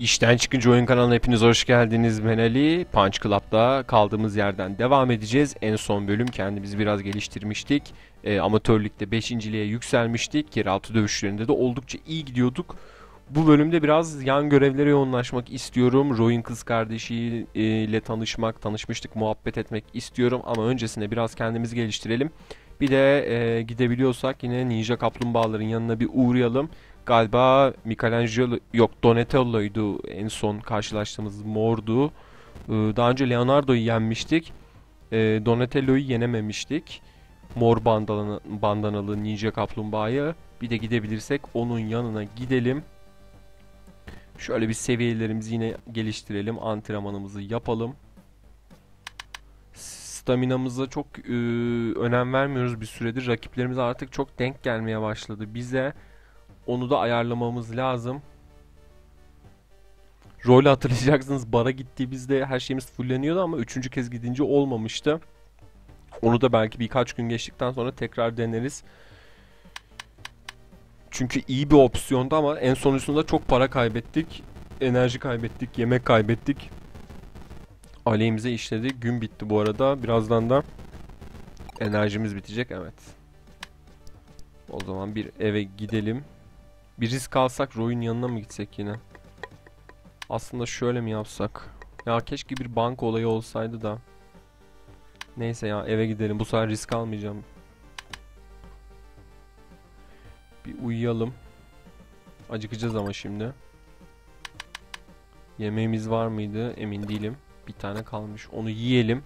İşten çıkınca oyun kanalına hepiniz hoş geldiniz. Ben Ali. Punch Club'da kaldığımız yerden devam edeceğiz. En son bölüm kendimizi biraz geliştirmiştik. E, amatörlükte 5.liğe yükselmiştik. Yeraltı dövüşlerinde de oldukça iyi gidiyorduk. Bu bölümde biraz yan görevlere yoğunlaşmak istiyorum. Roy'un kız kardeşiyle tanışmak, tanışmıştık, muhabbet etmek istiyorum. Ama öncesinde biraz kendimizi geliştirelim. Bir de e, gidebiliyorsak yine Ninja Kaplumbağaların yanına bir uğrayalım. Galiba Michelangelo yok Donatello'ydu en son karşılaştığımız mordu. Ee, daha önce Leonardo'yu yenmiştik. Ee, Donatello'yu yenememiştik. Mor bandanalı, bandanalı Ninja Kaplumbağa'yı. Bir de gidebilirsek onun yanına gidelim. Şöyle bir seviyelerimizi yine geliştirelim. Antrenmanımızı yapalım. Staminamıza çok e, önem vermiyoruz bir süredir. Rakiplerimiz artık çok denk gelmeye başladı bize. Onu da ayarlamamız lazım. Rolü hatırlayacaksınız bara gittiğimizde her şeyimiz fulleniyordu ama üçüncü kez gidince olmamıştı. Onu da belki birkaç gün geçtikten sonra tekrar deneriz. Çünkü iyi bir opsiyondu ama en sonucunda çok para kaybettik. Enerji kaybettik, yemek kaybettik. Aleyhimize işledi. Gün bitti bu arada. Birazdan da enerjimiz bitecek. Evet. O zaman bir eve gidelim. Bir risk alsak Roy'un yanına mı gitsek yine? Aslında şöyle mi yapsak? Ya keşke bir banka olayı olsaydı da. Neyse ya eve gidelim. Bu sefer risk almayacağım. Bir uyuyalım. Acıkacağız ama şimdi. Yemeğimiz var mıydı? Emin değilim. Bir tane kalmış. Onu yiyelim.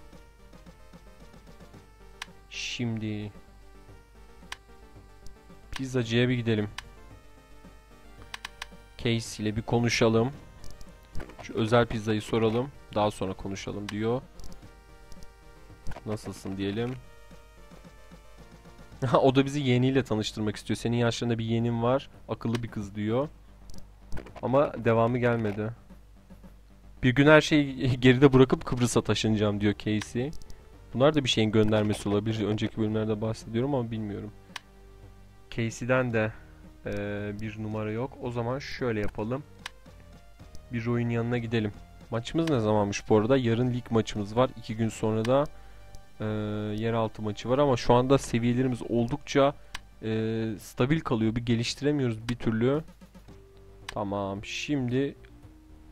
Şimdi pizzacıya bir gidelim. Case ile bir konuşalım. Şu özel pizzayı soralım. Daha sonra konuşalım diyor. Nasılsın diyelim. o da bizi yeğeniyle tanıştırmak istiyor. Senin yaşlarında bir yeğenin var. Akıllı bir kız diyor. Ama devamı gelmedi. Bir gün her şeyi geride bırakıp Kıbrıs'a taşınacağım diyor Casey. Bunlar da bir şeyin göndermesi olabilir. Önceki bölümlerde bahsediyorum ama bilmiyorum. Casey'den de ee, bir numara yok. O zaman şöyle yapalım. Bir oyun yanına gidelim. Maçımız ne zamanmış bu arada? Yarın lig maçımız var. İki gün sonra da e, yeraltı maçı var ama şu anda seviyelerimiz oldukça e, stabil kalıyor. Bir geliştiremiyoruz bir türlü. Tamam. Şimdi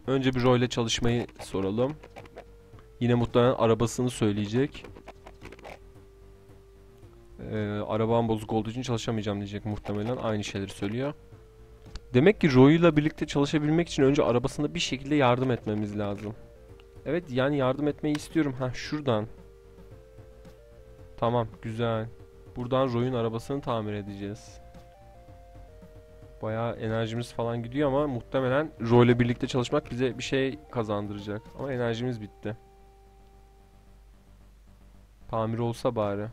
önce bir role çalışmayı soralım. Yine muhtemelen arabasını söyleyecek. Ee, arabam bozuk olduğu için çalışamayacağım diyecek muhtemelen. Aynı şeyleri söylüyor. Demek ki Roy ile birlikte çalışabilmek için önce arabasına bir şekilde yardım etmemiz lazım. Evet yani yardım etmeyi istiyorum. Ha şuradan. Tamam güzel. Buradan Roy'un arabasını tamir edeceğiz. Bayağı enerjimiz falan gidiyor ama muhtemelen Roy ile birlikte çalışmak bize bir şey kazandıracak. Ama enerjimiz bitti. Tamir olsa bari.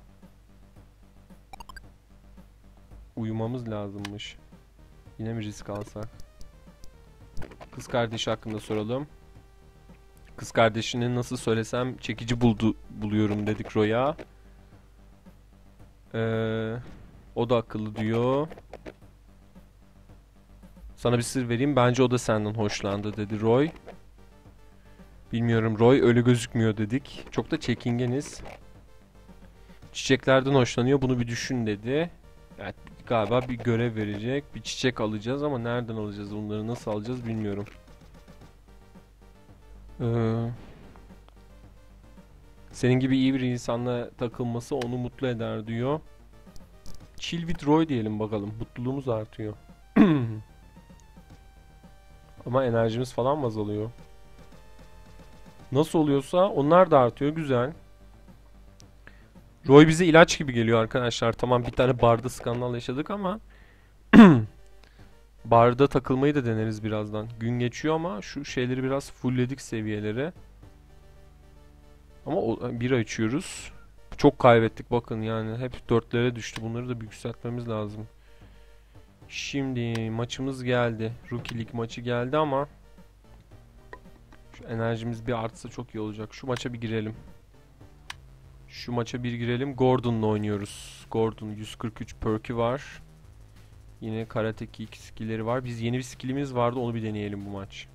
Uyumamız lazımmış. Yine mi risk alsak? Kız kardeşi hakkında soralım. Kız kardeşini nasıl söylesem çekici buldu buluyorum dedik Roy'a. Ee, o da akıllı diyor. Sana bir sır vereyim. Bence o da senden hoşlandı dedi Roy. Bilmiyorum Roy öyle gözükmüyor dedik. Çok da çekingeniz. Çiçeklerden hoşlanıyor. Bunu bir düşün dedi. Evet galiba bir görev verecek. Bir çiçek alacağız ama nereden alacağız bunları nasıl alacağız bilmiyorum. Ee, senin gibi iyi bir insanla takılması onu mutlu eder diyor. Chill with Roy diyelim bakalım. Mutluluğumuz artıyor. ama enerjimiz falan azalıyor? Nasıl oluyorsa onlar da artıyor. Güzel. Roy bize ilaç gibi geliyor arkadaşlar. Tamam bir tane barda skandal yaşadık ama barda takılmayı da deneriz birazdan. Gün geçiyor ama şu şeyleri biraz fullledik seviyeleri. Ama o, bira içiyoruz. Çok kaybettik bakın yani. Hep dörtlere düştü. Bunları da bir yükseltmemiz lazım. Şimdi maçımız geldi. Rookie League maçı geldi ama şu enerjimiz bir artsa çok iyi olacak. Şu maça bir girelim. Şu maça bir girelim. Gordon'la oynuyoruz. Gordon 143 perk'ü var. Yine Karate Kick skill'leri var. Biz yeni bir skill'imiz vardı. Onu bir deneyelim bu maç.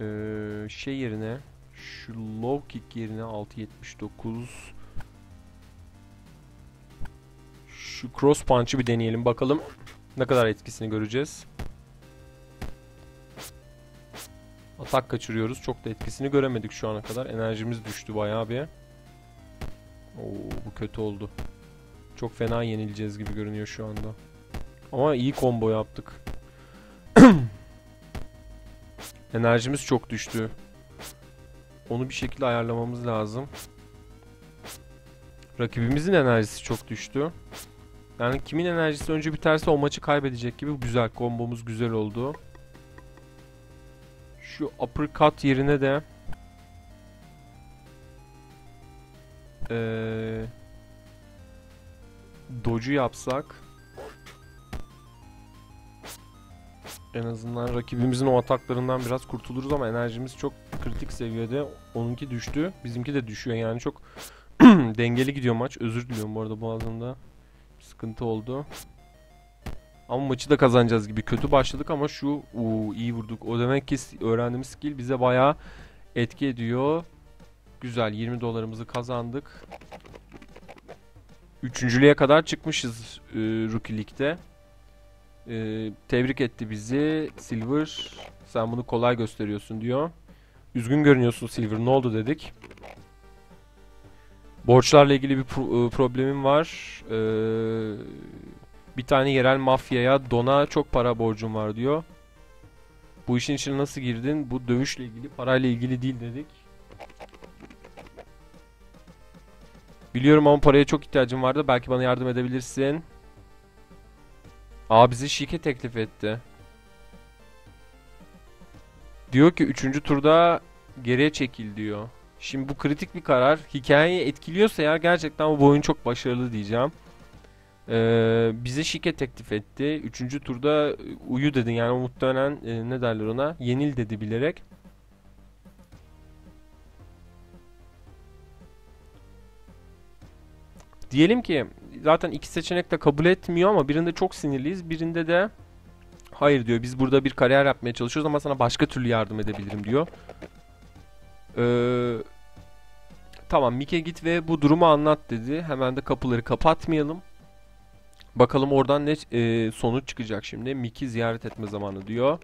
Ee, şey yerine şu low kick yerine 6.79 şu cross punch'ı bir deneyelim bakalım ne kadar etkisini göreceğiz. Atak kaçırıyoruz. Çok da etkisini göremedik şu ana kadar. Enerjimiz düştü bayağı bir. Oo, bu kötü oldu. Çok fena yenileceğiz gibi görünüyor şu anda. Ama iyi combo yaptık. Enerjimiz çok düştü. Onu bir şekilde ayarlamamız lazım. Rakibimizin enerjisi çok düştü. Yani kimin enerjisi önce biterse o maçı kaybedecek gibi güzel. Kombomuz güzel oldu. Şu uppercut yerine de ee, yapsak en azından rakibimizin o ataklarından biraz kurtuluruz ama enerjimiz çok kritik seviyede. Onunki düştü. Bizimki de düşüyor. Yani çok dengeli gidiyor maç. Özür diliyorum bu arada boğazımda sıkıntı oldu. Ama maçı da kazanacağız gibi. Kötü başladık ama şu uu, iyi vurduk. O demek ki öğrendiğimiz skill bize bayağı etki ediyor. Güzel 20 dolarımızı kazandık. Üçüncülüğe kadar çıkmışız e, Rookie League'de. E, tebrik etti bizi. Silver sen bunu kolay gösteriyorsun diyor. Üzgün görünüyorsun Silver ne oldu dedik. Borçlarla ilgili bir pro- problemim var. Ee, bir tane yerel mafyaya dona çok para borcum var diyor. Bu işin içine nasıl girdin? Bu dövüşle ilgili, parayla ilgili değil dedik. Biliyorum ama paraya çok ihtiyacım vardı. Belki bana yardım edebilirsin. Aa bize şike teklif etti. Diyor ki 3. turda geriye çekil diyor. Şimdi bu kritik bir karar. Hikayeyi etkiliyorsa eğer gerçekten bu oyun çok başarılı diyeceğim. Ee, bize şike teklif etti. Üçüncü turda uyu dedin yani muhtemelen e, ne derler ona yenil dedi bilerek. Diyelim ki zaten iki seçenek de kabul etmiyor ama birinde çok sinirliyiz. Birinde de hayır diyor biz burada bir kariyer yapmaya çalışıyoruz ama sana başka türlü yardım edebilirim diyor. Ee, tamam Mike git ve bu durumu anlat dedi. Hemen de kapıları kapatmayalım. Bakalım oradan ne e, sonuç çıkacak şimdi. Mickey ziyaret etme zamanı diyor.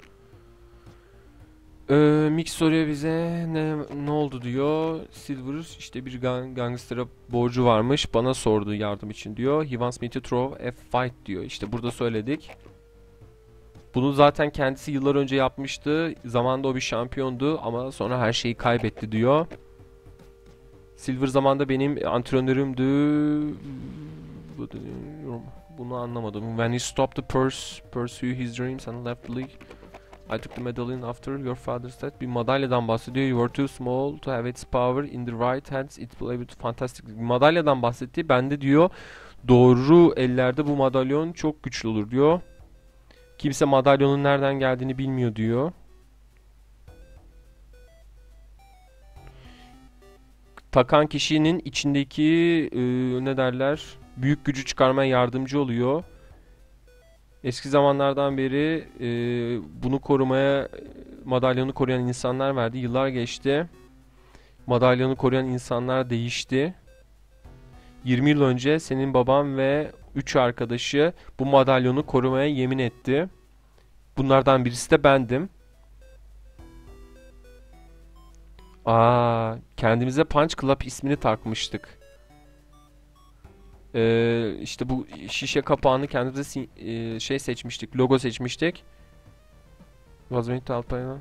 Ee, Mick soruyor bize ne ne oldu diyor. Silver işte bir gang gangster'a borcu varmış. Bana sordu yardım için diyor. He wants me to throw a fight diyor. İşte burada söyledik. Bunu zaten kendisi yıllar önce yapmıştı. Zamanında o bir şampiyondu ama sonra her şeyi kaybetti diyor. Silver zamanda benim antrenörümdü. Bunu anlamadım. When he stopped to purs pursue his dreams and left the league. I took the medallion after your father's death. Bir madalyadan bahsediyor. You were too small to have its power in the right hands. It will be fantastic. Bir madalyadan bahsetti. Bende diyor doğru ellerde bu madalyon çok güçlü olur diyor. Kimse madalyonun nereden geldiğini bilmiyor diyor. Takan kişinin içindeki e, ne derler büyük gücü çıkarmaya yardımcı oluyor. Eski zamanlardan beri e, bunu korumaya madalyonu koruyan insanlar verdi. Yıllar geçti. Madalyonu koruyan insanlar değişti. 20 yıl önce senin baban ve 3 arkadaşı bu madalyonu korumaya yemin etti. Bunlardan birisi de bendim. Aa, kendimize Punch Club ismini takmıştık. Ee, işte bu şişe kapağını kendimize e, şey seçmiştik, logo seçmiştik. Vazminit Alpayna.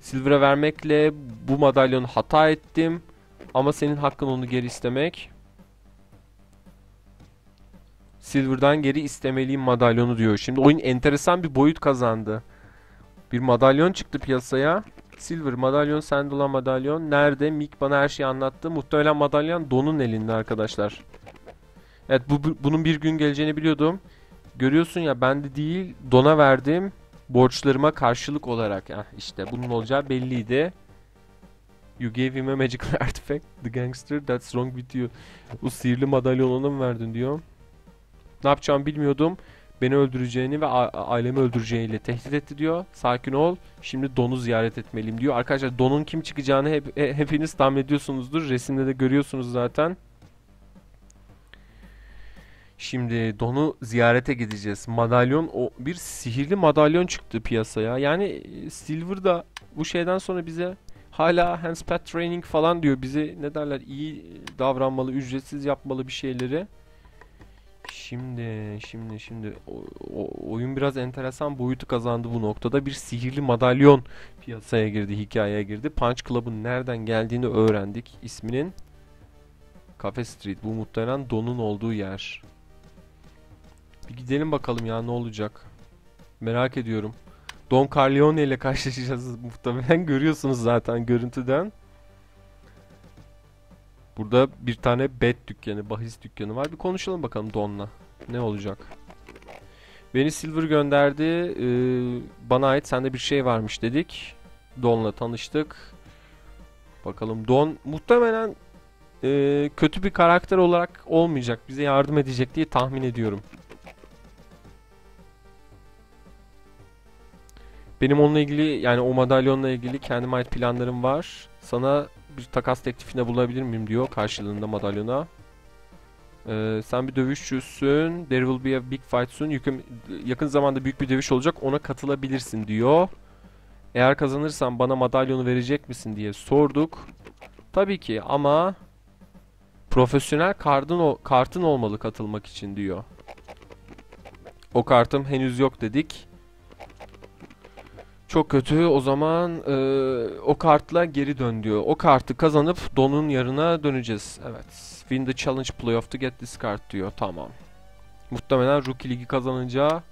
Silver'a vermekle bu madalyonu hata ettim. Ama senin hakkın onu geri istemek. Silver'dan geri istemeliyim madalyonu diyor. Şimdi oyun enteresan bir boyut kazandı. Bir madalyon çıktı piyasaya. Silver madalyon sende olan madalyon. Nerede? Mick bana her şeyi anlattı. Muhtemelen madalyon Don'un elinde arkadaşlar. Evet bu, bu bunun bir gün geleceğini biliyordum. Görüyorsun ya ben de değil Don'a verdim. Borçlarıma karşılık olarak. Ya işte bunun olacağı belliydi. You gave him a magical artifact. The gangster that's wrong with you. Bu sihirli madalyon ona mı verdin diyor. Ne yapacağımı bilmiyordum. Beni öldüreceğini ve ailemi öldüreceğiyle tehdit etti diyor. Sakin ol. Şimdi Don'u ziyaret etmeliyim diyor. Arkadaşlar Don'un kim çıkacağını hep, he- hepiniz tahmin ediyorsunuzdur. Resimde de görüyorsunuz zaten. Şimdi Don'u ziyarete gideceğiz. Madalyon o bir sihirli madalyon çıktı piyasaya. Yani e, Silver da bu şeyden sonra bize hala handspad training falan diyor. Bize ne derler iyi davranmalı, ücretsiz yapmalı bir şeyleri. Şimdi, şimdi, şimdi o- o- oyun biraz enteresan boyutu kazandı bu noktada. Bir sihirli madalyon piyasaya girdi, hikayeye girdi. Punch Club'ın nereden geldiğini öğrendik. İsminin Cafe Street. Bu muhtemelen Don'un olduğu yer. Bir gidelim bakalım ya ne olacak. Merak ediyorum. Don Corleone ile karşılaşacağız muhtemelen. Görüyorsunuz zaten görüntüden. Burada bir tane bet dükkanı, bahis dükkanı var. Bir konuşalım bakalım Don'la. Ne olacak? Beni Silver gönderdi. Ee, bana ait sende bir şey varmış dedik. Don'la tanıştık. Bakalım Don muhtemelen e, kötü bir karakter olarak olmayacak. Bize yardım edecek diye tahmin ediyorum. Benim onunla ilgili yani o madalyonla ilgili kendime ait planlarım var. Sana bir takas teklifinde bulunabilir miyim diyor karşılığında madalyona. Ee, sen bir dövüşçüsün. There will be a big fight soon. Yakın, yakın zamanda büyük bir dövüş olacak. Ona katılabilirsin diyor. Eğer kazanırsan bana madalyonu verecek misin diye sorduk. Tabii ki ama profesyonel kartın, kartın olmalı katılmak için diyor. O kartım henüz yok dedik. Çok kötü. O zaman eee, o kartla geri dön diyor. O kartı kazanıp Don'un yarına döneceğiz. Evet. Win the challenge playoff to get this card diyor. Tamam. Muhtemelen Rookie Ligi kazanınca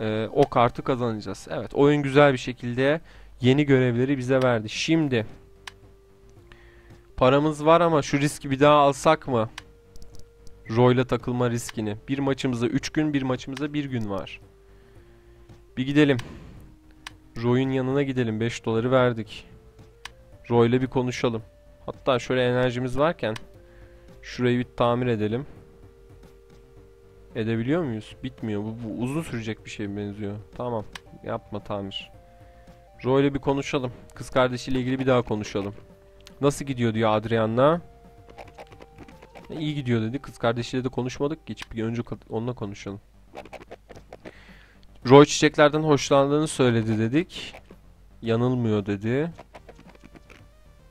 eee, o kartı kazanacağız. Evet. Oyun güzel bir şekilde yeni görevleri bize verdi. Şimdi paramız var ama şu riski bir daha alsak mı? Roy'la takılma riskini. Bir maçımıza 3 gün, bir maçımıza 1 gün var. Bir gidelim. Roy'un yanına gidelim. 5 doları verdik. Roy'la bir konuşalım. Hatta şöyle enerjimiz varken şurayı bir tamir edelim. Edebiliyor muyuz? Bitmiyor. Bu, bu uzun sürecek bir şey benziyor. Tamam. Yapma tamir. Roy'la bir konuşalım. Kız kardeşiyle ilgili bir daha konuşalım. Nasıl gidiyor diyor Adrian'la. İyi gidiyor dedi. Kız kardeşiyle de konuşmadık ki. Bir önce onunla konuşalım. Roy çiçeklerden hoşlandığını söyledi dedik. Yanılmıyor dedi.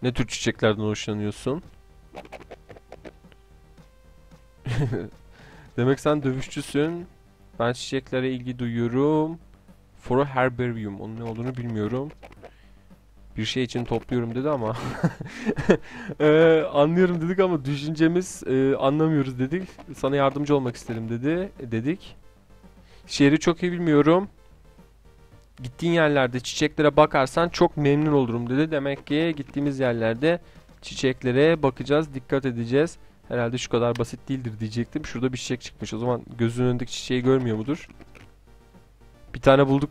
Ne tür çiçeklerden hoşlanıyorsun? Demek sen dövüşçüsün. Ben çiçeklere ilgi duyuyorum. For a herbarium. Onun ne olduğunu bilmiyorum. Bir şey için topluyorum dedi ama. Eee, anlıyorum dedik ama düşüncemiz eee, anlamıyoruz dedik. Sana yardımcı olmak isterim dedi. Dedik. Şehri çok iyi bilmiyorum. Gittiğin yerlerde çiçeklere bakarsan çok memnun olurum dedi. Demek ki gittiğimiz yerlerde çiçeklere bakacağız, dikkat edeceğiz. Herhalde şu kadar basit değildir diyecektim. Şurada bir çiçek çıkmış. O zaman gözünün önündeki çiçeği görmüyor mudur? Bir tane bulduk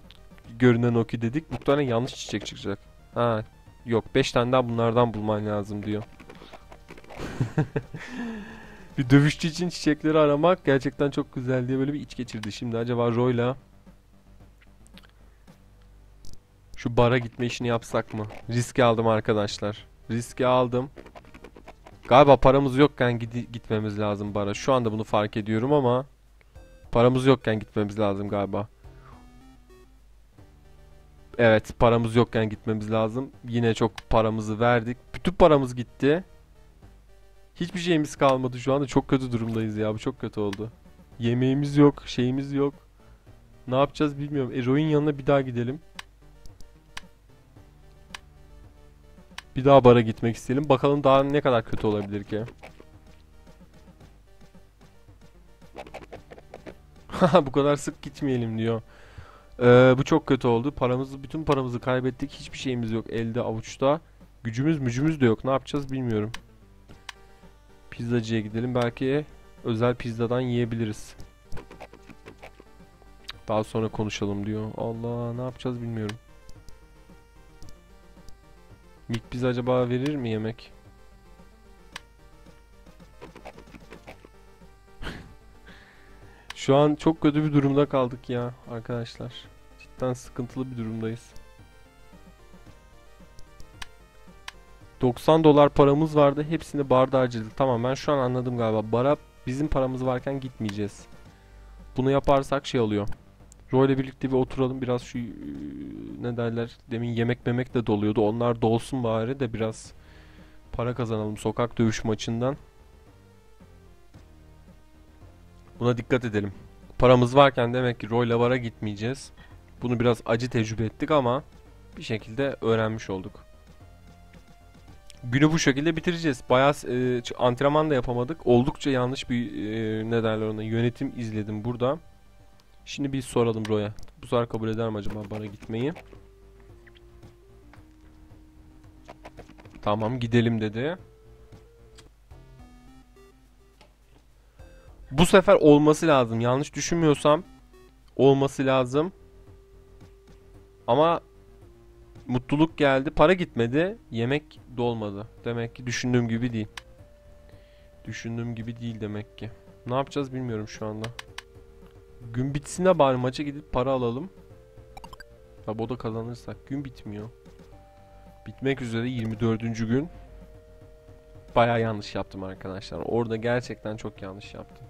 görünen o ki dedik. Bu tane yanlış çiçek çıkacak. Ha, yok 5 tane daha bunlardan bulman lazım diyor. Bir dövüşçü için çiçekleri aramak gerçekten çok güzel diye böyle bir iç geçirdi. Şimdi acaba Roy'la şu bara gitme işini yapsak mı? Riske aldım arkadaşlar. Riske aldım. Galiba paramız yokken gitmemiz lazım bara. Şu anda bunu fark ediyorum ama paramız yokken gitmemiz lazım galiba. Evet, paramız yokken gitmemiz lazım. Yine çok paramızı verdik. Bütün paramız gitti. Hiçbir şeyimiz kalmadı şu anda. Çok kötü durumdayız ya. Bu çok kötü oldu. Yemeğimiz yok, şeyimiz yok. Ne yapacağız bilmiyorum. E Roy'un yanına bir daha gidelim. Bir daha bara gitmek isteyelim. Bakalım daha ne kadar kötü olabilir ki. Bu kadar sık gitmeyelim diyor. Ee, bu çok kötü oldu. Paramızı, bütün paramızı kaybettik. Hiçbir şeyimiz yok elde, avuçta. Gücümüz, mücümüz de yok. Ne yapacağız bilmiyorum. Pizzacıya gidelim. Belki özel pizzadan yiyebiliriz. Daha sonra konuşalım diyor. Allah ne yapacağız bilmiyorum. Mik bize acaba verir mi yemek? Şu an çok kötü bir durumda kaldık ya arkadaşlar. Cidden sıkıntılı bir durumdayız. 90 dolar paramız vardı. Hepsini barda harcadık. Tamam ben şu an anladım galiba. Bara bizim paramız varken gitmeyeceğiz. Bunu yaparsak şey oluyor. Roy ile birlikte bir oturalım biraz şu eee, ne derler demin yemek memek de doluyordu. Onlar dolsun bari de biraz para kazanalım sokak dövüş maçından. Buna dikkat edelim. Paramız varken demek ki Roy Lavar'a gitmeyeceğiz. Bunu biraz acı tecrübe ettik ama bir şekilde öğrenmiş olduk. Günü bu şekilde bitireceğiz. Bayağı e, antrenman da yapamadık. Oldukça yanlış bir e, ne derler ona yönetim izledim burada. Şimdi bir soralım Roy'a. Bu sefer kabul eder mi acaba bana gitmeyi? Tamam gidelim dedi. Bu sefer olması lazım. Yanlış düşünmüyorsam olması lazım. Ama mutluluk geldi. Para gitmedi. Yemek dolmadı. Demek ki düşündüğüm gibi değil. Düşündüğüm gibi değil demek ki. Ne yapacağız bilmiyorum şu anda. Gün bitsin de bari maça gidip para alalım. Tabi o da kazanırsak. Gün bitmiyor. Bitmek üzere 24. gün. Baya yanlış yaptım arkadaşlar. Orada gerçekten çok yanlış yaptım.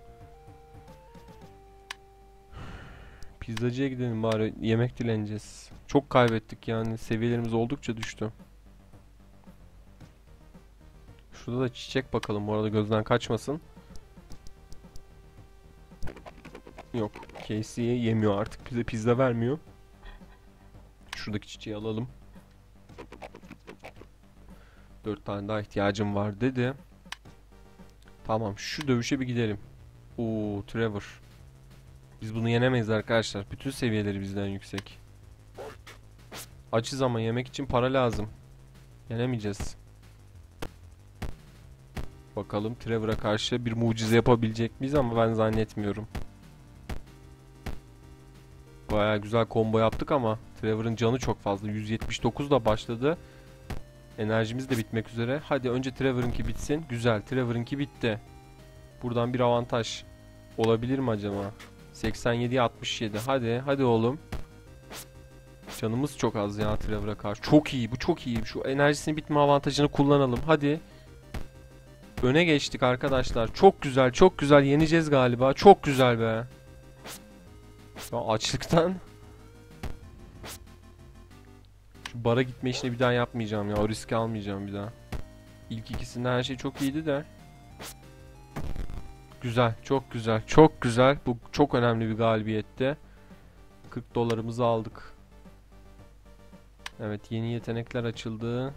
Pizzacıya gidelim bari yemek dileneceğiz. Çok kaybettik yani seviyelerimiz oldukça düştü. Şurada da çiçek bakalım bu arada gözden kaçmasın. Yok KC yemiyor artık bize pizza vermiyor. Şuradaki çiçeği alalım. Dört tane daha ihtiyacım var dedi. Tamam şu dövüşe bir gidelim. Oo Trevor. Biz bunu yenemeyiz arkadaşlar. Bütün seviyeleri bizden yüksek. Açız ama yemek için para lazım. Yenemeyeceğiz. Bakalım Trevor'a karşı bir mucize yapabilecek miyiz ama ben zannetmiyorum. Baya güzel combo yaptık ama Trevor'ın canı çok fazla. 179 da başladı. Enerjimiz de bitmek üzere. Hadi önce Trevor'ınki bitsin. Güzel. Trevor'ınki bitti. Buradan bir avantaj olabilir mi acaba? 87 67. Hadi, hadi oğlum. Canımız çok az ya Trevor'a karşı. Çok iyi, bu çok iyi. Şu enerjisinin bitme avantajını kullanalım. Hadi. Öne geçtik arkadaşlar. Çok güzel, çok güzel. Yeneceğiz galiba. Çok güzel be. Ya açlıktan şu bara gitme işini bir daha yapmayacağım ya. O riski almayacağım bir daha. İlk ikisinde her şey çok iyiydi de. Güzel, çok güzel, çok güzel. Bu çok önemli bir galibiyetti. 40 dolarımızı aldık. Evet, yeni yetenekler açıldı.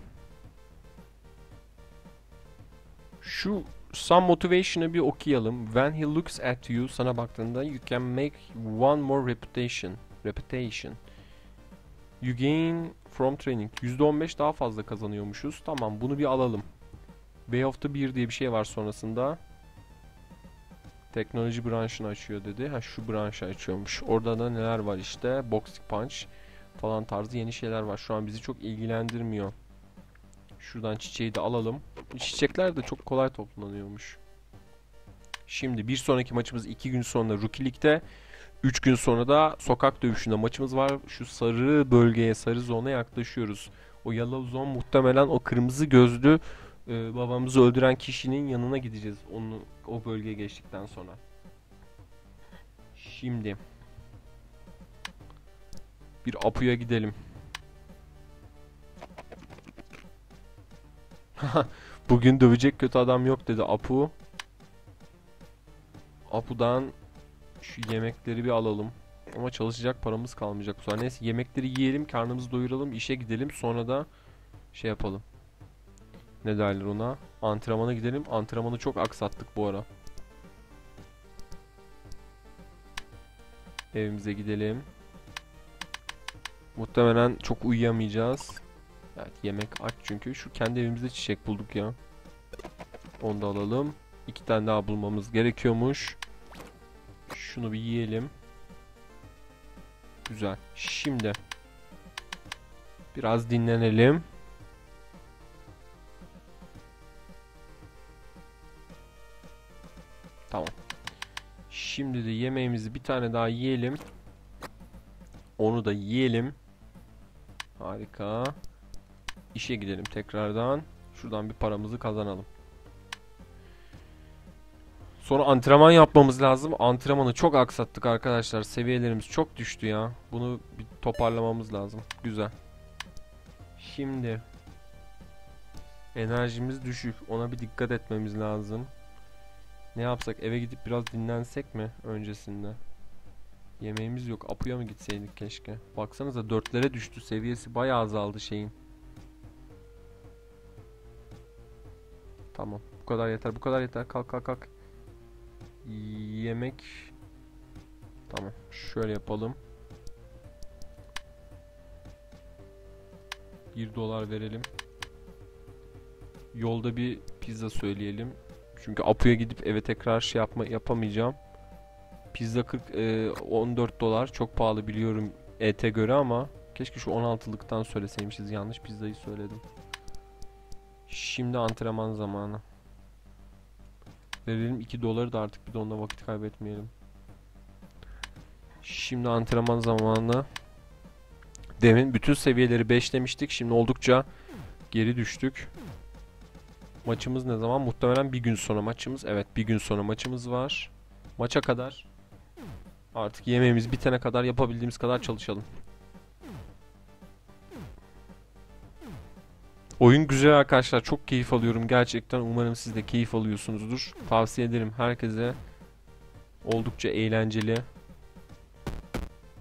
Şu some motivation'ı bir okuyalım. When he looks at you, sana baktığında you can make one more reputation. Reputation. You gain from training. %15 daha fazla kazanıyormuşuz. Tamam, bunu bir alalım. Way of the Beer diye bir şey var sonrasında. Teknoloji branşını açıyor dedi. Ha şu branşı açıyormuş. Orada da neler var işte. Boxing Punch falan tarzı yeni şeyler var. Şu an bizi çok ilgilendirmiyor. Şuradan çiçeği de alalım. Çiçekler de çok kolay toplanıyormuş. Şimdi bir sonraki maçımız 2 gün sonra Rookie Lig'de. 3 gün sonra da sokak dövüşünde maçımız var. Şu sarı bölgeye, sarı zona yaklaşıyoruz. O yellow zone muhtemelen o kırmızı gözlü e, babamızı öldüren kişinin yanına gideceğiz. Onu o bölgeye geçtikten sonra. Şimdi bir Apu'ya gidelim. Bugün dövecek kötü adam yok dedi Apu. Apu'dan şu yemekleri bir alalım. Ama çalışacak paramız kalmayacak bu sefer. Neyse yemekleri yiyelim, karnımızı doyuralım, işe gidelim. Sonra da şey yapalım. Ne derler ona? Antrenmana gidelim. Antrenmanı çok aksattık bu ara. Evimize gidelim. Muhtemelen çok uyuyamayacağız. Evet yemek aç çünkü. Şu kendi evimizde çiçek bulduk ya. Onu da alalım. İki tane daha bulmamız gerekiyormuş. Şunu bir yiyelim. Güzel. Şimdi biraz dinlenelim. Tamam. Şimdi de yemeğimizi bir tane daha yiyelim. Onu da yiyelim. Harika. İşe gidelim tekrardan. Şuradan bir paramızı kazanalım. Sonra antrenman yapmamız lazım. Antrenmanı çok aksattık arkadaşlar. Seviyelerimiz çok düştü ya. Bunu bir toparlamamız lazım. Güzel. Şimdi enerjimiz düşük. Ona bir dikkat etmemiz lazım. Ne yapsak? Eve gidip biraz dinlensek mi öncesinde? Yemeğimiz yok. Apuya mı gitseydik keşke? Baksanıza dörtlere düştü. Seviyesi bayağı azaldı şeyin. Tamam. Bu kadar yeter. Bu kadar yeter. Kalk kalk kalk. Yemek. Tamam. Şöyle yapalım. 1 dolar verelim. Yolda bir pizza söyleyelim. Çünkü Apu'ya gidip eve tekrar şey yapma yapamayacağım. Pizza 40 e, 14 dolar. Çok pahalı biliyorum ET göre ama keşke şu 16'lıktan söyleseymişiz. Yanlış pizzayı söyledim. Şimdi antrenman zamanı. Verelim 2 doları da artık bir de onunla vakit kaybetmeyelim. Şimdi antrenman zamanı. Demin bütün seviyeleri 5 demiştik. Şimdi oldukça geri düştük. Maçımız ne zaman? Muhtemelen bir gün sonra maçımız. Evet bir gün sonra maçımız var. Maça kadar artık yemeğimiz bitene kadar yapabildiğimiz kadar çalışalım. Oyun güzel arkadaşlar. Çok keyif alıyorum gerçekten. Umarım siz de keyif alıyorsunuzdur. Tavsiye ederim herkese. Oldukça eğlenceli.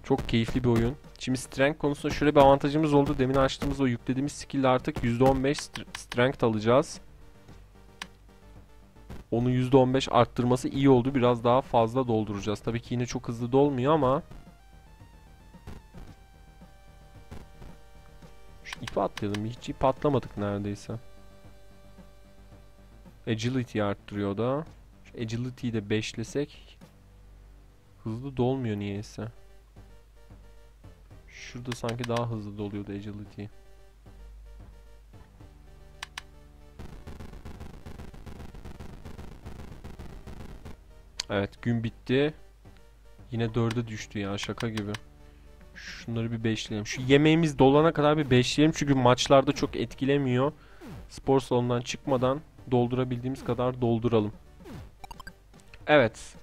Çok keyifli bir oyun. Şimdi strength konusunda şöyle bir avantajımız oldu. Demin açtığımız o yüklediğimiz skill artık %15 st strength alacağız. Onu %15 arttırması iyi oldu. Biraz daha fazla dolduracağız. Tabii ki yine çok hızlı dolmuyor ama ipi atlayalım. Hiç ip atlamadık neredeyse. Agility arttırıyor da. Şu agility'yi de 5'lesek hızlı dolmuyor niyeyse. Şurada sanki daha hızlı doluyordu agility. Evet gün bitti. Yine 4'e düştü ya şaka gibi. Şunları bir beşleyelim. Şu yemeğimiz dolana kadar bir beşleyelim. Çünkü maçlarda çok etkilemiyor. Spor salonundan çıkmadan doldurabildiğimiz kadar dolduralım. Evet.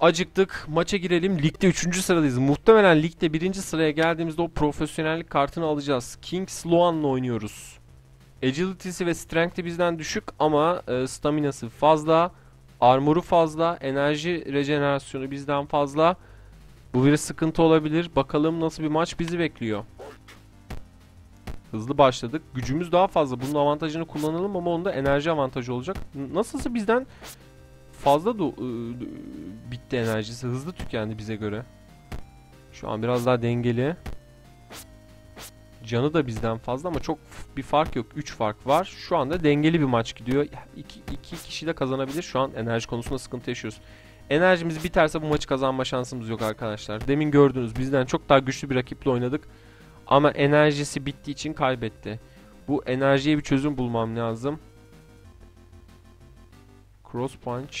Acıktık. Maça girelim. Ligde 3. sıradayız. Muhtemelen ligde 1. sıraya geldiğimizde o profesyonellik kartını alacağız. King Sloan'la oynuyoruz. Agility'si ve strength'i bizden düşük ama e, staminası fazla. Armor'u fazla. Enerji rejenerasyonu bizden fazla. Bu bir sıkıntı olabilir. Bakalım nasıl bir maç bizi bekliyor. Hızlı başladık. Gücümüz daha fazla. Bunun avantajını kullanalım ama onda enerji avantajı olacak. Nasılsa bizden fazla da bitti enerjisi. Hızlı tükendi bize göre. Şu an biraz daha dengeli. Canı da bizden fazla ama çok bir fark yok. 3 fark var. Şu anda dengeli bir maç gidiyor. 2 kişi de kazanabilir. Şu an enerji konusunda sıkıntı yaşıyoruz. Enerjimiz biterse bu maçı kazanma şansımız yok arkadaşlar. Demin gördünüz bizden çok daha güçlü bir rakiple oynadık. Ama enerjisi bittiği için kaybetti. Bu enerjiye bir çözüm bulmam lazım. Cross Punch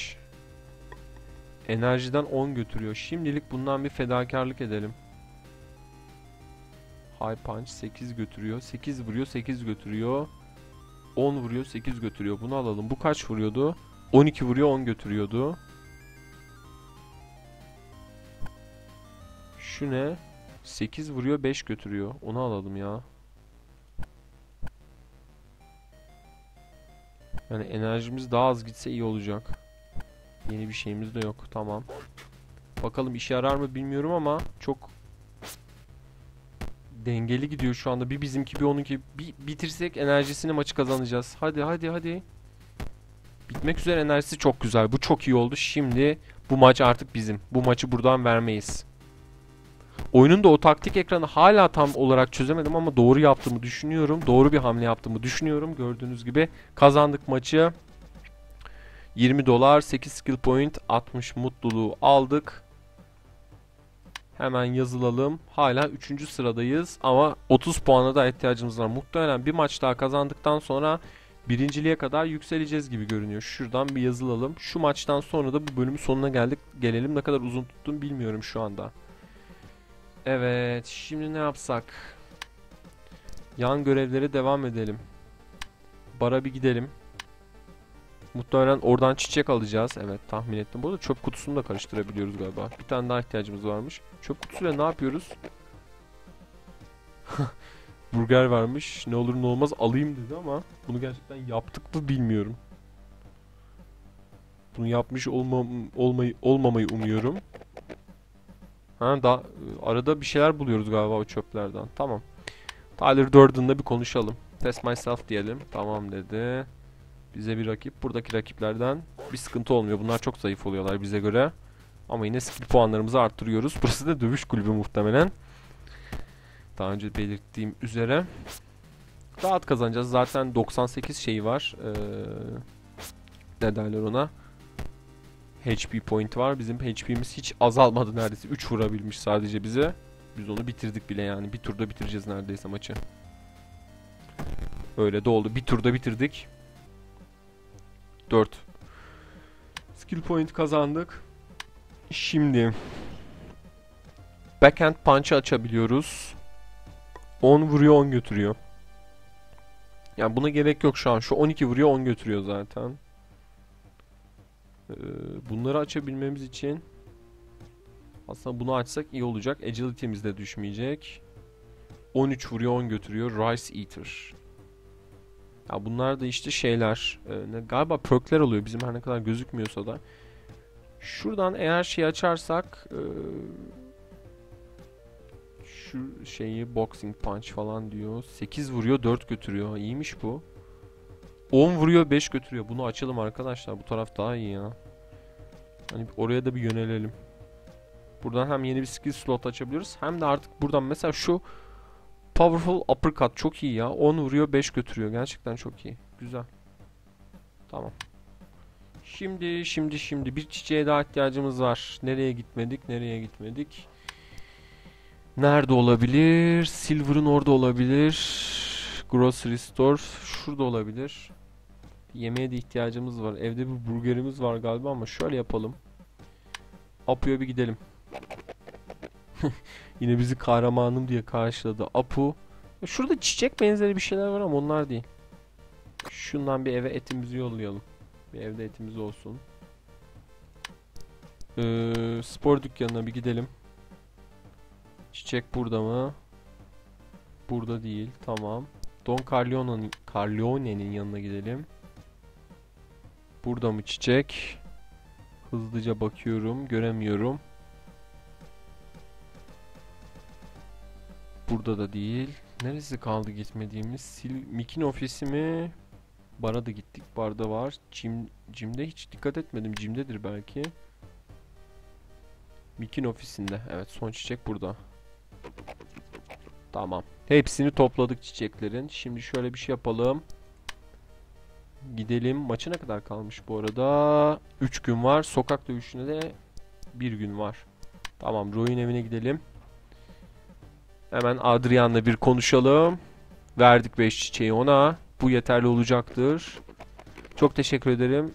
enerjiden 10 götürüyor. Şimdilik bundan bir fedakarlık edelim. High Punch 8 götürüyor. 8 vuruyor 8 götürüyor. 10 vuruyor 8 götürüyor. Bunu alalım. Bu kaç vuruyordu? 12 vuruyor 10 götürüyordu. Şu ne? 8 vuruyor 5 götürüyor. Onu alalım ya. Yani enerjimiz daha az gitse iyi olacak. Yeni bir şeyimiz de yok. Tamam. Bakalım işe yarar mı bilmiyorum ama çok dengeli gidiyor şu anda. Bir bizimki bir onunki. Bir bitirsek enerjisini maçı kazanacağız. Hadi hadi hadi. Bitmek üzere enerjisi çok güzel. Bu çok iyi oldu. Şimdi bu maç artık bizim. Bu maçı buradan vermeyiz. Oyunun da o taktik ekranı hala tam olarak çözemedim ama doğru yaptığımı düşünüyorum. Doğru bir hamle yaptığımı düşünüyorum. Gördüğünüz gibi kazandık maçı. 20 dolar, 8 skill point, 60 mutluluğu aldık. Hemen yazılalım. Hala 3. sıradayız ama 30 puana da ihtiyacımız var. Muhtemelen bir maç daha kazandıktan sonra birinciliğe kadar yükseleceğiz gibi görünüyor. Şuradan bir yazılalım. Şu maçtan sonra da bu bölümün sonuna geldik. Gelelim ne kadar uzun tuttum bilmiyorum şu anda. Evet, şimdi ne yapsak? Yan görevlere devam edelim. Bara bir gidelim. Muhtemelen oradan çiçek alacağız. Evet tahmin ettim. Bu arada çöp kutusunu da karıştırabiliyoruz galiba. Bir tane daha ihtiyacımız varmış. Çöp kutusuyla ne yapıyoruz? Burger varmış. Ne olur ne olmaz alayım dedi ama bunu gerçekten yaptık mı bilmiyorum. Bunu yapmış olmam olmayı olmamayı umuyorum. Ha da arada bir şeyler buluyoruz galiba o çöplerden. Tamam. Tyler Durden'la bir konuşalım. Test myself diyelim. Tamam dedi. Bize bir rakip. Buradaki rakiplerden bir sıkıntı olmuyor. Bunlar çok zayıf oluyorlar bize göre. Ama yine skill puanlarımızı arttırıyoruz. Burası da dövüş kulübü muhtemelen. Daha önce belirttiğim üzere. Rahat kazanacağız. Zaten 98 şey var. Ee, ne derler ona? HP point var. Bizim HP'miz hiç azalmadı neredeyse. 3 vurabilmiş sadece bize. Biz onu bitirdik bile yani. Bir turda bitireceğiz neredeyse maçı. Öyle de oldu. Bir turda bitirdik. 4 skill point kazandık. Şimdi backhand punch'ı açabiliyoruz. 10 vuruyor 10 götürüyor. Yani buna gerek yok şu an. Şu 12 vuruyor 10 götürüyor zaten. Ee, bunları açabilmemiz için aslında bunu açsak iyi olacak. Agility'miz de düşmeyecek. 13 vuruyor 10 götürüyor. Rice Eater. Ya bunlar da işte şeyler. E, galiba perkler oluyor bizim her ne kadar gözükmüyorsa da. Şuradan eğer şey açarsak e, şu şeyi boxing punch falan diyor. 8 vuruyor 4 götürüyor. İyiymiş bu. 10 vuruyor 5 götürüyor. Bunu açalım arkadaşlar. Bu taraf daha iyi ya. Hani oraya da bir yönelelim. Buradan hem yeni bir skill slot açabiliyoruz. Hem de artık buradan mesela şu Powerful Uppercut çok iyi ya. 10 vuruyor 5 götürüyor. Gerçekten çok iyi. Güzel. Tamam. Şimdi şimdi şimdi bir çiçeğe daha ihtiyacımız var. Nereye gitmedik? Nereye gitmedik? Nerede olabilir? Silver'ın orada olabilir. Grocery Store şurada olabilir. Yemeğe de ihtiyacımız var. Evde bir burgerimiz var galiba ama şöyle yapalım. Apu'ya bir gidelim. Yine bizi kahramanım diye karşıladı. Apu. Şurada çiçek benzeri bir şeyler var ama onlar değil. Şundan bir eve etimizi yollayalım. Bir evde etimiz olsun. Ee, spor dükkanına bir gidelim. Çiçek burada mı? Burada değil. Tamam. Don Carleone'nin Carleone'nin yanına gidelim. Burada mı çiçek? Hızlıca bakıyorum. Göremiyorum. Burada da değil. Neresi kaldı gitmediğimiz? Sil Mick'in ofisi mi? Bara da gittik. Barda var. Jim, Jim'de hiç dikkat etmedim. Jim'dedir belki. Mick'in ofisinde. Evet son çiçek burada. Tamam. Hepsini topladık çiçeklerin. Şimdi şöyle bir şey yapalım. Gidelim. Maça ne kadar kalmış bu arada? 3 gün var. Sokak dövüşüne de 1 gün var. Tamam. Roy'un evine gidelim. Hemen Adrian'la bir konuşalım. Verdik 5 çiçeği ona. Bu yeterli olacaktır. Çok teşekkür ederim.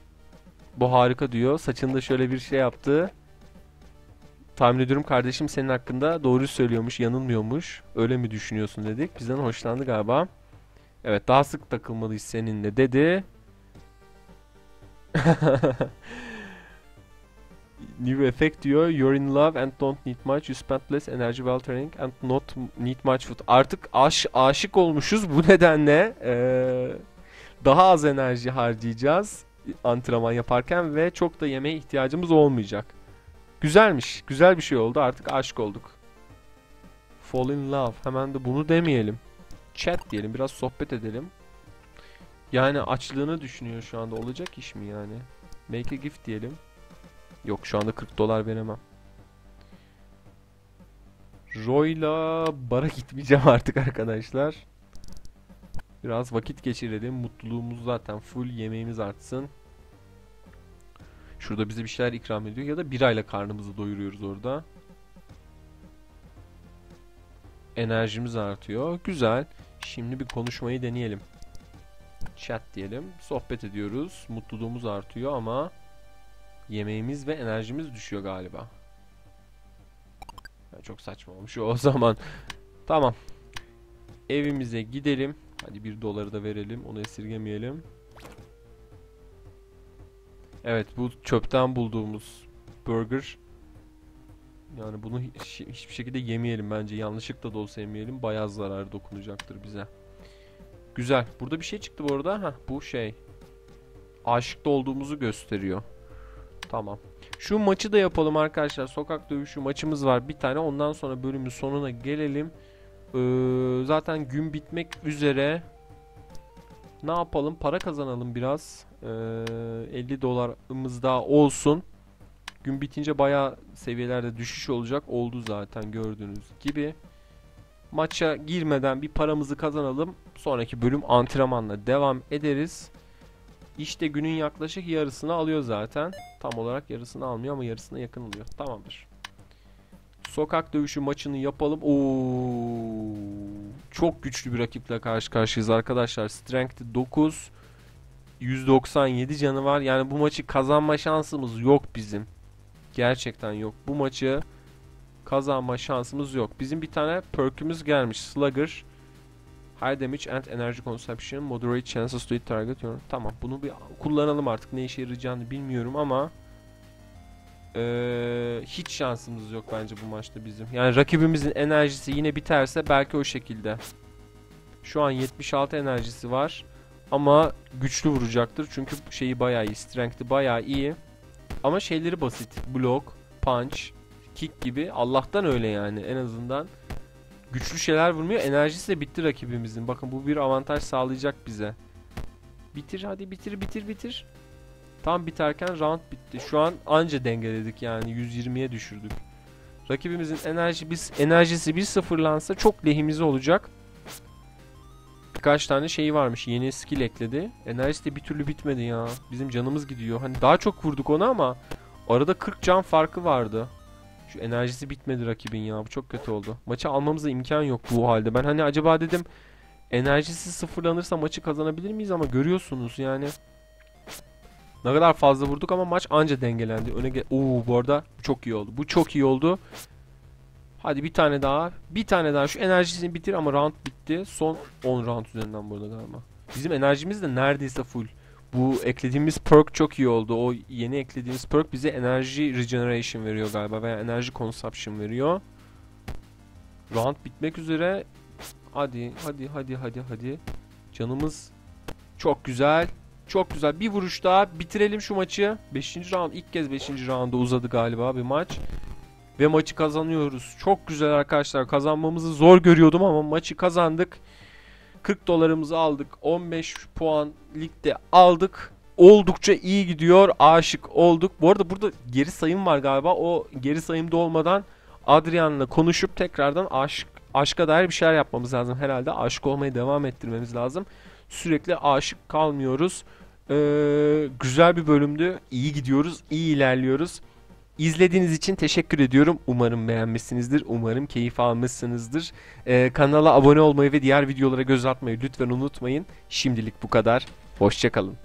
Bu harika diyor. Saçında şöyle bir şey yaptı. Tahmin ediyorum kardeşim senin hakkında doğru söylüyormuş, yanılmıyormuş. Öyle mi düşünüyorsun dedik. Bizden hoşlandı galiba. Evet daha sık takılmalıyız seninle dedi. New effect diyor. You're in love and don't need much. You spend less energy while training and not need much food. Artık aş aşık olmuşuz. Bu nedenle ee, daha az enerji harcayacağız antrenman yaparken ve çok da yemeğe ihtiyacımız olmayacak. Güzelmiş. Güzel bir şey oldu. Artık aşık olduk. Fall in love. Hemen de bunu demeyelim. Chat diyelim. Biraz sohbet edelim. Yani açlığını düşünüyor şu anda. Olacak iş mi yani? Make a gift diyelim. Yok şu anda 40 dolar veremem. Roy'la bara gitmeyeceğim artık arkadaşlar. Biraz vakit geçirelim. Mutluluğumuz zaten full. Yemeğimiz artsın. Şurada bize bir şeyler ikram ediyor. Ya da birayla karnımızı doyuruyoruz orada. Enerjimiz artıyor. Güzel. Şimdi bir konuşmayı deneyelim. Chat diyelim. Sohbet ediyoruz. Mutluluğumuz artıyor ama yemeğimiz ve enerjimiz düşüyor galiba. Ya çok saçma olmuş o zaman. Tamam. Evimize gidelim. Hadi bir doları da verelim. Onu esirgemeyelim. Evet bu çöpten bulduğumuz burger. Yani bunu hiç- hiçbir şekilde yemeyelim bence. Yanlışlıkla da olsa yemeyelim. Bayağı zarar dokunacaktır bize. Güzel. Burada bir şey çıktı bu arada. Heh, bu şey. Aşıkta olduğumuzu gösteriyor. Tamam. Şu maçı da yapalım arkadaşlar. Sokak dövüşü maçımız var bir tane. Ondan sonra bölümün sonuna gelelim. Ee, zaten gün bitmek üzere. Ne yapalım? Para kazanalım biraz. Ee, 50 dolarımız daha olsun. Gün bitince bayağı seviyelerde düşüş olacak. Oldu zaten gördüğünüz gibi. Maça girmeden bir paramızı kazanalım. Sonraki bölüm antrenmanla devam ederiz. İşte günün yaklaşık yarısını alıyor zaten. Tam olarak yarısını almıyor ama yarısına yakın oluyor. Tamamdır. Sokak dövüşü maçını yapalım. Oo, çok güçlü bir rakiple karşı karşıyayız arkadaşlar. Strength 9, 197 canı var. Yani bu maçı kazanma şansımız yok bizim. Gerçekten yok. Bu maçı kazanma şansımız yok. Bizim bir tane perk'ümüz gelmiş. Slugger. High damage and energy consumption. Moderate chances to hit target. your- Tamam bunu bir kullanalım artık. Ne işe yarayacağını bilmiyorum ama eee, hiç şansımız yok bence bu maçta bizim. Yani rakibimizin enerjisi yine biterse belki o şekilde. Şu an 76 enerjisi var. Ama güçlü vuracaktır. Çünkü şeyi bayağı iyi. Strength'i bayağı iyi. Ama şeyleri basit. Block, punch, kick gibi. Allah'tan öyle yani en azından. Güçlü şeyler vurmuyor. Enerjisi de bitti rakibimizin. Bakın bu bir avantaj sağlayacak bize. Bitir hadi bitir bitir bitir. Tam biterken round bitti. Şu an anca dengeledik yani 120'ye düşürdük. Rakibimizin enerji biz enerjisi bir sıfırlansa çok lehimize olacak. Birkaç tane şey varmış. Yeni skill ekledi. Enerjisi de bir türlü bitmedi ya. Bizim canımız gidiyor. Hani daha çok vurduk ona ama arada 40 can farkı vardı. Şu enerjisi bitmedi rakibin ya. Bu çok kötü oldu. Maçı almamıza imkan yok bu halde. Ben hani acaba dedim enerjisi sıfırlanırsa maçı kazanabilir miyiz ama görüyorsunuz yani. Ne kadar fazla vurduk ama maç anca dengelendi. Öne gel Oo bu arada çok iyi oldu. Bu çok iyi oldu. Hadi bir tane daha. Bir tane daha. Şu enerjisini bitir ama round bitti. Son 10 round üzerinden burada galiba. Bizim enerjimiz de neredeyse full. Bu eklediğimiz perk çok iyi oldu. O yeni eklediğimiz perk bize enerji regeneration veriyor galiba veya enerji consumption veriyor. Round bitmek üzere. Hadi hadi hadi hadi hadi. Canımız çok güzel. Çok güzel. Bir vuruş daha bitirelim şu maçı. 5. round ilk kez 5. rounda uzadı galiba bir maç. Ve maçı kazanıyoruz. Çok güzel arkadaşlar. Kazanmamızı zor görüyordum ama maçı kazandık. 40 dolarımızı aldık. 15 puan ligde aldık. Oldukça iyi gidiyor. Aşık olduk. Bu arada burada geri sayım var galiba. O geri sayımda olmadan Adrian'la konuşup tekrardan aşk aşka dair bir şeyler yapmamız lazım. Herhalde aşık olmaya devam ettirmemiz lazım. Sürekli aşık kalmıyoruz. Ee, güzel bir bölümdü. İyi gidiyoruz. iyi ilerliyoruz. İzlediğiniz için teşekkür ediyorum. Umarım beğenmişsinizdir. Umarım keyif almışsınızdır. Ee, kanala abone olmayı ve diğer videolara göz atmayı lütfen unutmayın. Şimdilik bu kadar. Hoşçakalın.